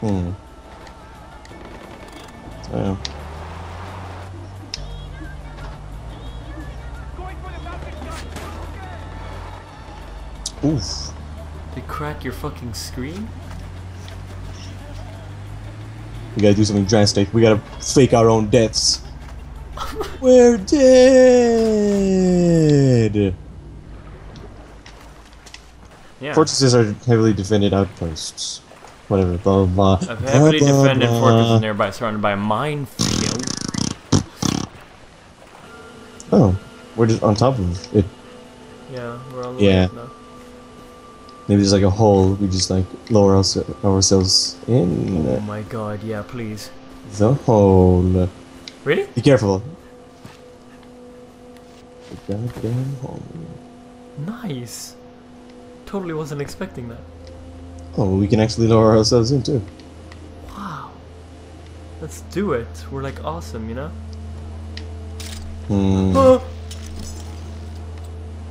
Hmm. So, oof. They crack your fucking screen? We gotta do something drastic. We gotta fake our own deaths. We're dead! Yeah. Fortresses are heavily defended outposts. Whatever, blah blah blah. A heavily blah, defended blah. fortress is nearby, surrounded by a minefield. Oh, we're just on top of it. Yeah, we're on the Yeah. Maybe there's like a hole. We just like lower us, ourselves in Oh my god, yeah, please. the hole. Really? Be careful. The goddamn hole. Nice. Totally wasn't expecting that. Oh, we can actually lower ourselves in too. Wow. Let's do it. We're like awesome, you know? Hmm. Oh.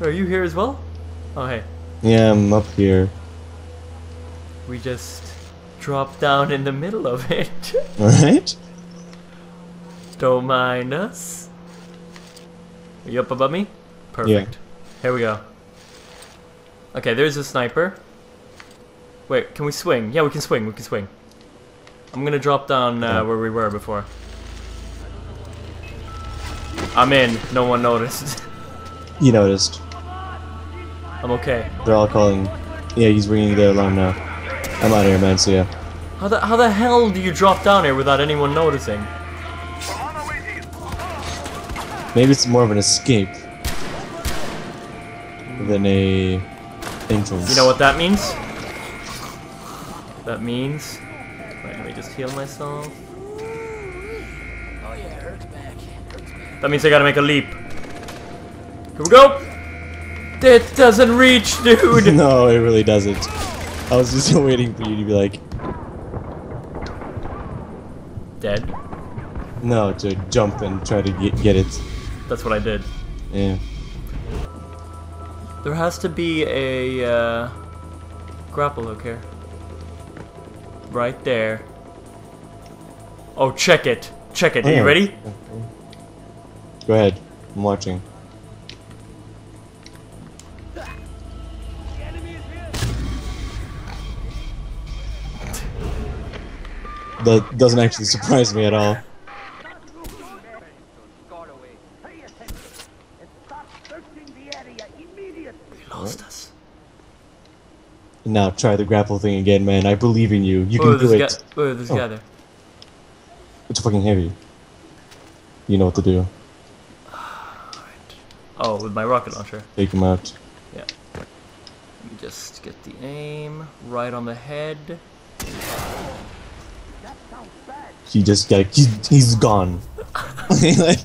Are you here as well? Oh, hey. Yeah, I'm up here. We just dropped down in the middle of it. Alright? Don't mind us. Are you up above me? Perfect. Here we go. Okay, there's a sniper. Wait, can we swing? Yeah, we can swing. We can swing. I'm gonna drop down uh, where we were before. I'm in. No one noticed. You noticed. I'm okay. They're all calling. Yeah, he's ringing the alarm now. I'm out of here, man. so yeah. How the how the hell do you drop down here without anyone noticing? Maybe it's more of an escape than a entrance. You know what that means? That means. Wait, let me just heal myself. That means I gotta make a leap. Here we go! It doesn't reach, dude! no, it really doesn't. I was just waiting for you to be like, Dead. no, to jump and try to get, get it. That's what I did. Yeah. There has to be a uh, grapple hook here. Right there. Oh, check it. Check it. Are you hmm. ready? Go ahead. I'm watching. That doesn't actually surprise me at all. You lost us. Now try the grapple thing again, man. I believe in you. You can do it. a guy. Oh, Oh. guy there. It's fucking heavy. You know what to do. Oh, with my rocket launcher. Take him out. Yeah. Let me just get the aim right on the head. He just got. He, he's gone. Like,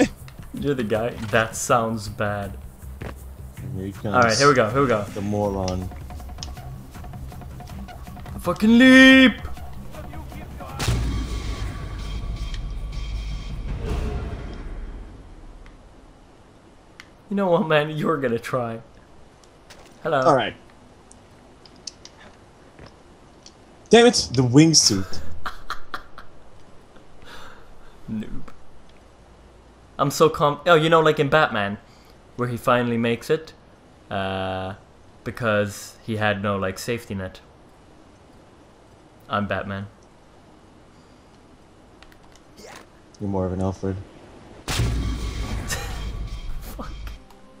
You're the guy. That sounds bad. Here he comes. All right, here we go. Here we go. The moron. Fucking leap! You know what, man? You're gonna try. Hello. All right. Damn it! The wingsuit. Noob. I'm so calm. Oh, you know, like in Batman, where he finally makes it, uh, because he had no like safety net. I'm Batman. You're more of an Alfred. Fuck.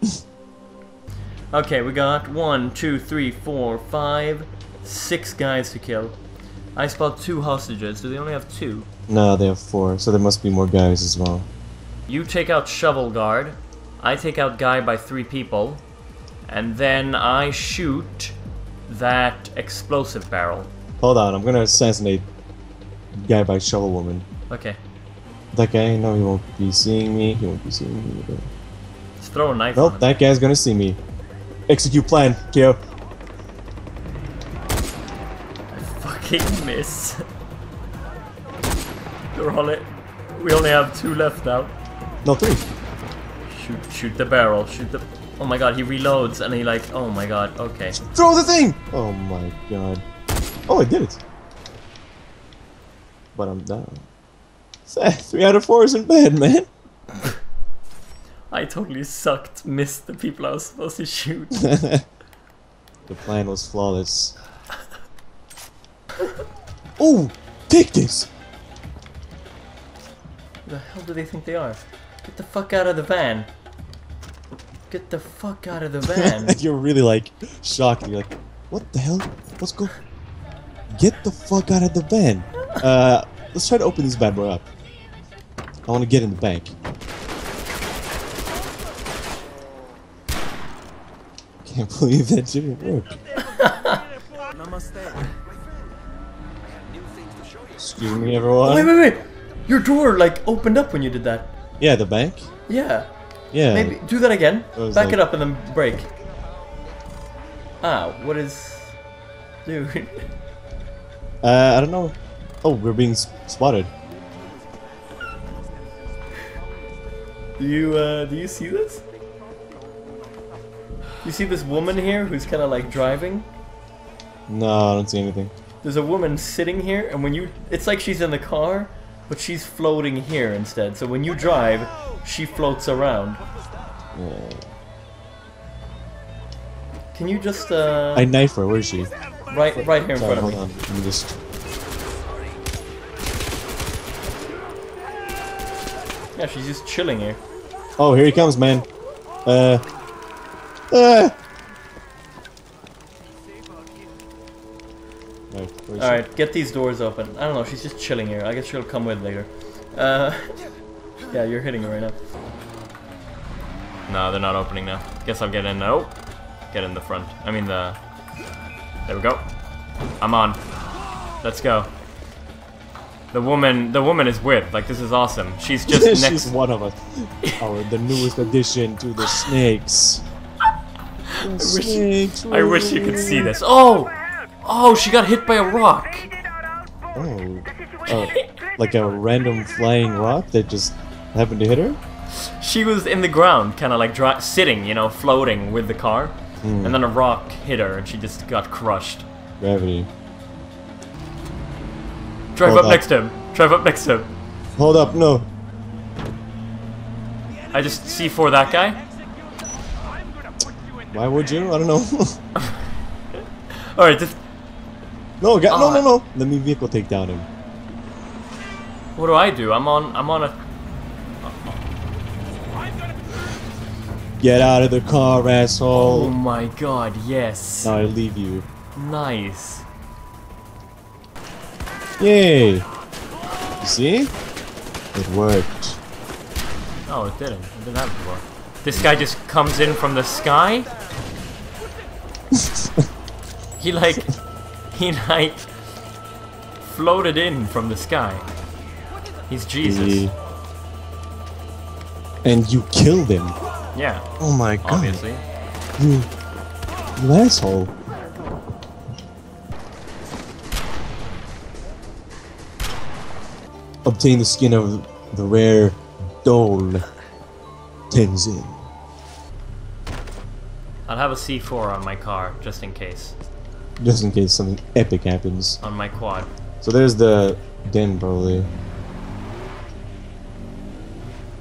okay, we got one, two, three, four, five, six guys to kill. I spot two hostages. Do they only have two? No, they have four, so there must be more guys as well. You take out shovel guard. I take out guy by three people, and then I shoot that explosive barrel. Hold on, I'm gonna assassinate guy by shovel woman. Okay, That guy, no, he won't be seeing me. He won't be seeing me. Either. just throw a knife Nope, that guy's gonna see me. Execute plan, Kyo. I fucking miss. They're all it. We only have two left now. No, three. Shoot, shoot the barrel. Shoot the. Oh my god, he reloads and he like. Oh my god. Okay. Throw the thing! Oh my god. Oh, I did it. But I'm down. Three out of four isn't bad, man. I totally sucked, missed the people I was supposed to shoot. the plan was flawless. oh, take this. Who the hell do they think they are? Get the fuck out of the van. Get the fuck out of the van. You're really like shocked. You're like, what the hell? What's go? Get the fuck out of the van. Uh, let's try to open this bad boy up. I want to get in the bank. Can't believe that didn't work. Excuse me, everyone. wait, wait, wait! Your door like opened up when you did that. Yeah, the bank. Yeah. Yeah. Maybe do that again. Back like- it up and then break. Ah, what is, dude? Uh, I don't know. Oh, we're being spotted. Do you uh, do you see this? You see this woman here who's kind of like driving? No, I don't see anything. There's a woman sitting here, and when you, it's like she's in the car, but she's floating here instead. So when you drive, she floats around. Can you just uh, I knife her. Where is she? right right here in Sorry, front of hold me? on. Me just. Yeah, she's just chilling here. Oh, here he comes, man. Uh. Uh. Right, where is All right, get these doors open. I don't know. She's just chilling here. I guess she'll come with later. Uh, yeah, you're hitting her right now. No, they're not opening now. Guess I'll get in. Oh, get in the front. I mean the. There we go. I'm on. Let's go. The woman, the woman is with. Like this is awesome. She's just She's next. one of us. Our the newest addition to the snakes. The wish- snakes. I wish you could see this. Oh, oh, she got hit by a rock. Oh. Oh, like a random flying rock that just happened to hit her? She was in the ground, kind of like dri- sitting, you know, floating with the car, Hmm. and then a rock hit her, and she just got crushed. Gravity. Drive Hold up up. next to him. Drive up next to him. Hold up, no. I just C4 that guy. Why would you? I don't know. All right, just no, no, Oh. no, no. Let me vehicle take down him. what do I do? I'm on. I'm on a. Get out of the car, asshole. Oh my god! Yes. Now I leave you. Nice. Yay! You see? It worked. Oh, it didn't. It didn't happen before. This guy just comes in from the sky. he like, he like, floated in from the sky. He's Jesus. And you killed him. Yeah, Oh my god. obviously. You, you asshole. Obtain the skin of the rare Dhole Tenzin. I'll have a C4 on my car just in case. Just in case something epic happens. On my quad. So there's the den, probably.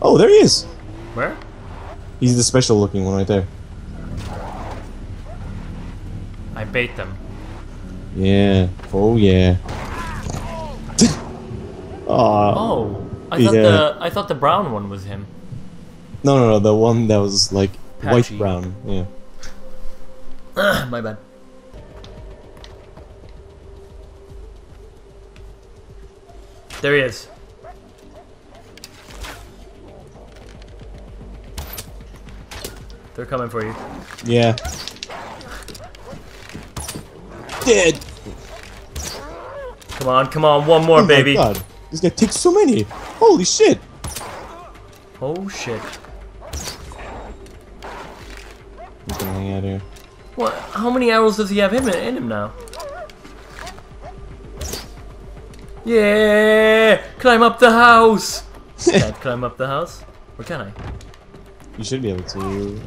Oh, there he is! Where? He's the special looking one right there. I bait them. Yeah. Oh, yeah. Oh, I thought Yeah. the I thought the brown one was him. No, no, no, the one that was like white brown. Yeah. my bad. There he is. They're coming for you. Yeah. Dead. Come on, come on, one more, oh baby. my god. This guy takes so many. Holy shit. Oh shit. We can hang out here. What? How many arrows does he have him in him now? Yeah! Climb up the house! Can't climb up the house? Or can I? You should be able to.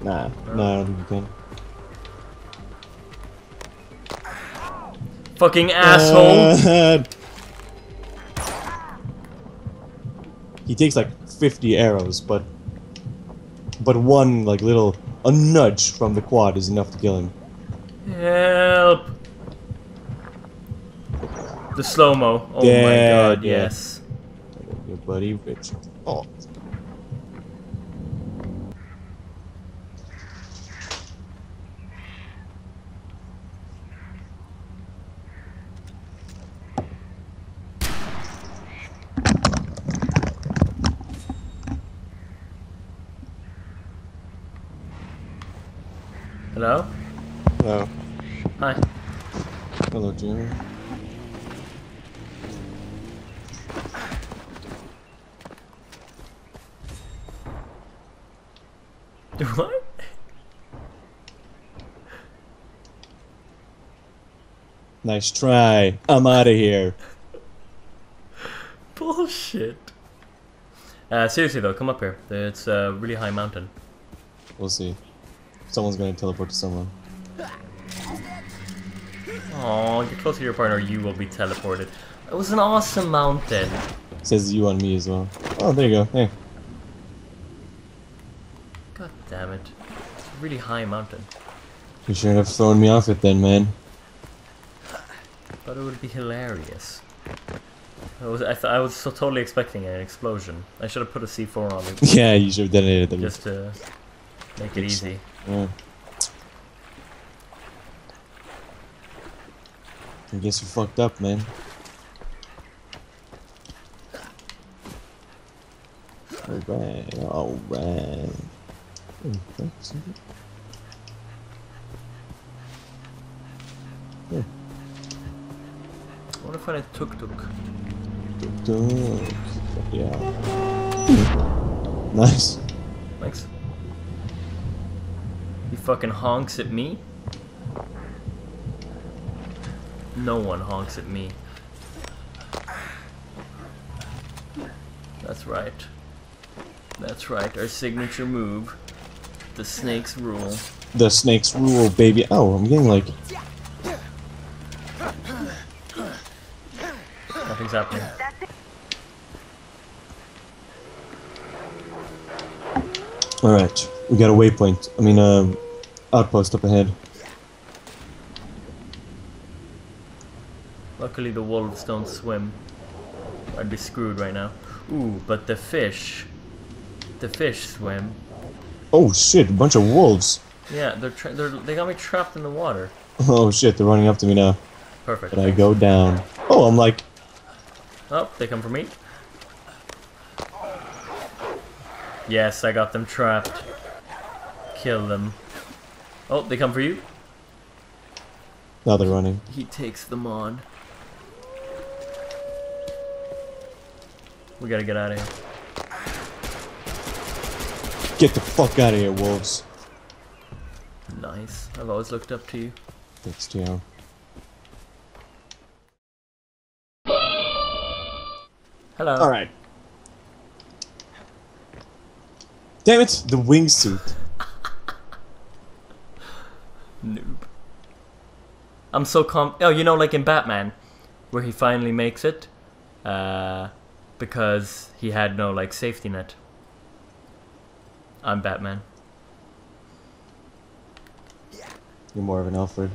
Nah. No, I don't think you can. Fucking asshole. Uh, he takes like 50 arrows, but but one like little a nudge from the quad is enough to kill him. Help. The slow mo. Oh my god, yeah. yes. Your buddy Richard. Oh. Hello? Hello. Hi. Hello, Jimmy. Nice try. I'm out of here. Bullshit. Uh, seriously though, come up here. It's a really high mountain. We'll see. Someone's gonna teleport to someone. Oh, get close to your partner, you will be teleported. It was an awesome mountain. says you on me as well. Oh, there you go. Hey. God damn it. It's a really high mountain. You shouldn't have thrown me off it then, man. But it would be hilarious. I was, I, th I was so totally expecting an explosion. I should have put a C4 on it Yeah, you should have detonated them. just to make it easy. Yeah. I guess you fucked up, man. Alright, alright. Hmm, thanks. What if I tuk tuk? Dunk. Yeah. Nice. Thanks. He fucking honks at me? No one honks at me. That's right. That's right, our signature move. The snake's rule. The snakes rule, baby. Oh, I'm getting like happening. Alright, we got a waypoint. I mean, uh, outpost up ahead. Luckily the wolves don't swim. I'd be screwed right now. Ooh, but the fish. The fish swim. Oh shit, a bunch of wolves. Yeah, they're, they're they got me trapped in the water. Oh shit, they're running up to me now. Perfect. But I go down. Oh, I'm like, Oh, they come for me. Yes, I got them trapped. Kill them. Oh, they come for you. now they're running. He takes them on. We gotta get out of here. Get the fuck out of here, wolves. Nice. I've always looked up to you. Thanks, Teo. Hello. Alright. Damn it, the wingsuit. Noob. I'm so com. Oh, you know, like in Batman, where he finally makes it, uh, because he had no like safety net. I'm Batman. Yeah. You're more of an Alfred.